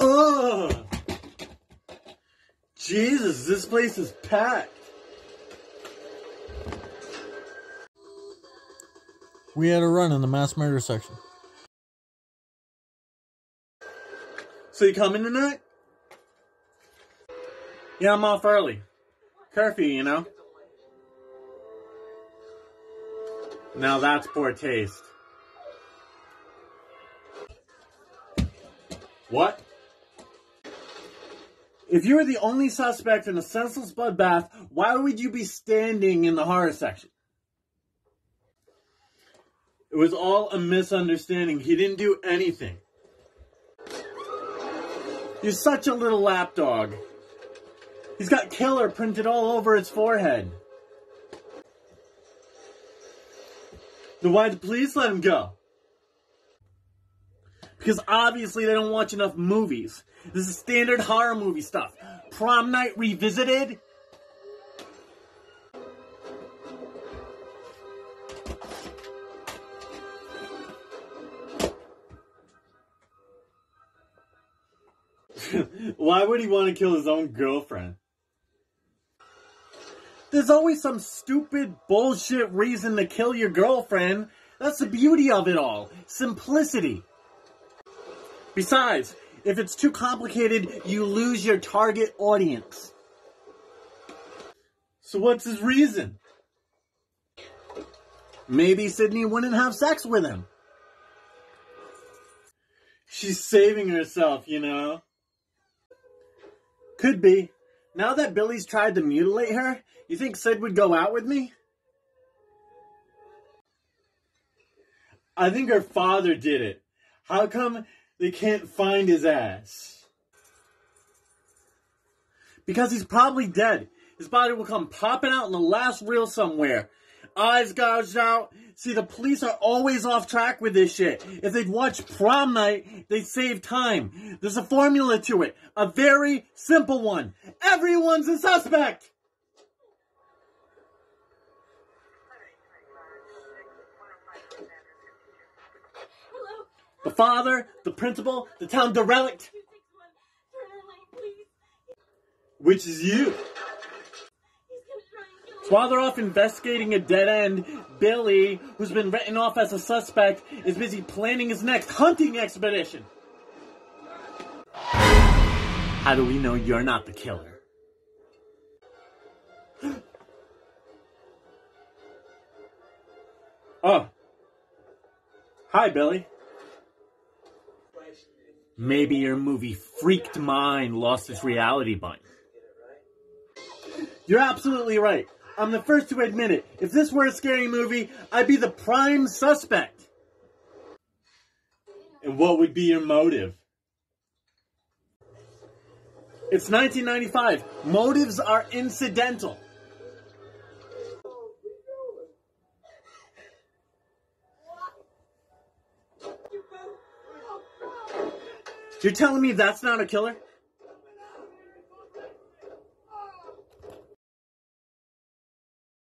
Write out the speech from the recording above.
Ugh! Jesus, this place is packed. We had a run in the mass murder section. So you coming tonight? Yeah, I'm off early. Curfew, you know? Now that's poor taste. What? If you were the only suspect in a senseless bloodbath, why would you be standing in the horror section? It was all a misunderstanding. He didn't do anything. You're such a little lapdog. He's got killer printed all over his forehead. Then why'd the police let him go? Because obviously they don't watch enough movies. This is standard horror movie stuff. Prom Night Revisited? Why would he want to kill his own girlfriend? There's always some stupid bullshit reason to kill your girlfriend. That's the beauty of it all. Simplicity. Besides, if it's too complicated, you lose your target audience. So what's his reason? Maybe Sidney wouldn't have sex with him. She's saving herself, you know? Could be. Now that Billy's tried to mutilate her, you think Sid would go out with me? I think her father did it. How come they can't find his ass? Because he's probably dead. His body will come popping out in the last reel somewhere. Eyes gouged out. See, the police are always off track with this shit. If they'd watch prom night, they'd save time. There's a formula to it. A very simple one. Everyone's a suspect! Father, the principal, the town derelict, 261, Turner Lane, please. which is you. While they're off investigating a dead end, Billy, who's been written off as a suspect, is busy planning his next hunting expedition. How do we know you're not the killer? oh. Hi, Billy. Maybe your movie Freaked Mind lost its reality button. You're absolutely right. I'm the first to admit it. If this were a scary movie, I'd be the prime suspect. And what would be your motive? It's 1995. Motives are incidental. You're telling me that's not a killer?